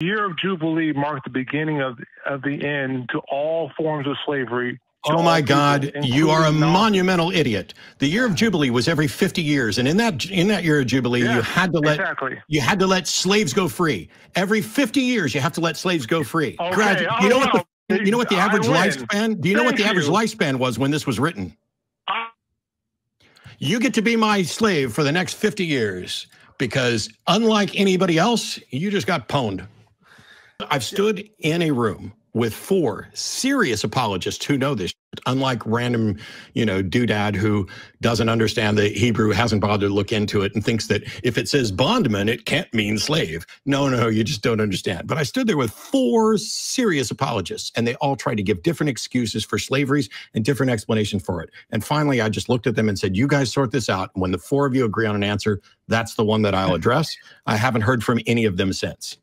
year of Jubilee marked the beginning of, of the end to all forms of slavery. Oh my God, you are a monumental idiot. The year of Jubilee was every 50 years, and in that in that year of Jubilee, you had to let exactly. you had to let slaves go free. Every 50 years, you have to let slaves go free. Okay, Gradu- oh, you know what the you know what the average lifespan? Do you know what the average you. lifespan was when this was written? You get to be my slave for the next 50 years because unlike anybody else, you just got pwned. I've stood in a room with four serious apologists who know this, unlike random, you know, doodad who doesn't understand the Hebrew, hasn't bothered to look into it, and thinks that if it says bondman, it can't mean slave. No, no, you just don't understand. But I stood there with four serious apologists, and they all tried to give different excuses for slaveries and different explanation for it. And finally, I just looked at them and said, "You guys sort this out. And when the four of you agree on an answer, that's the one that I'll address." I haven't heard from any of them since.